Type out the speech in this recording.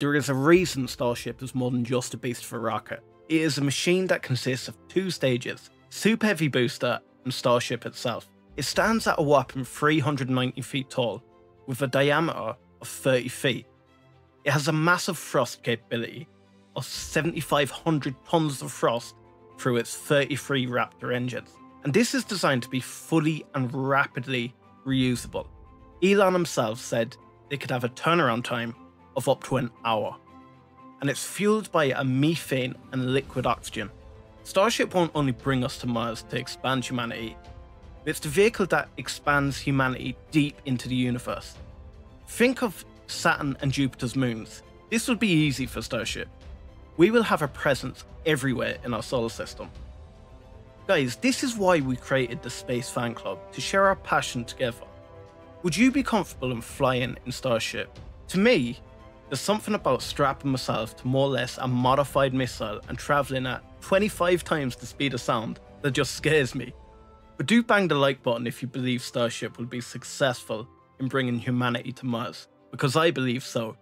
There is a reason Starship is more than just a beast of a rocket. It is a machine that consists of two stages Super Heavy Booster and Starship itself. It stands at a whopping 390 feet tall, with a diameter of 30 feet. It has a massive thrust capability of 7,500 tons of thrust through its 33 Raptor engines. And this is designed to be fully and rapidly reusable. Elon himself said they could have a turnaround time of up to an hour. And it's fueled by a methane and liquid oxygen. Starship won't only bring us to Mars to expand humanity, it's the vehicle that expands humanity deep into the universe. Think of Saturn and Jupiter's moons. This would be easy for Starship. We will have a presence everywhere in our solar system. Guys, this is why we created the Space Fan Club, to share our passion together. Would you be comfortable in flying in Starship? To me, there's something about strapping myself to more or less a modified missile and travelling at 25 times the speed of sound that just scares me. But do bang the like button if you believe Starship will be successful in bringing humanity to Mars, because I believe so.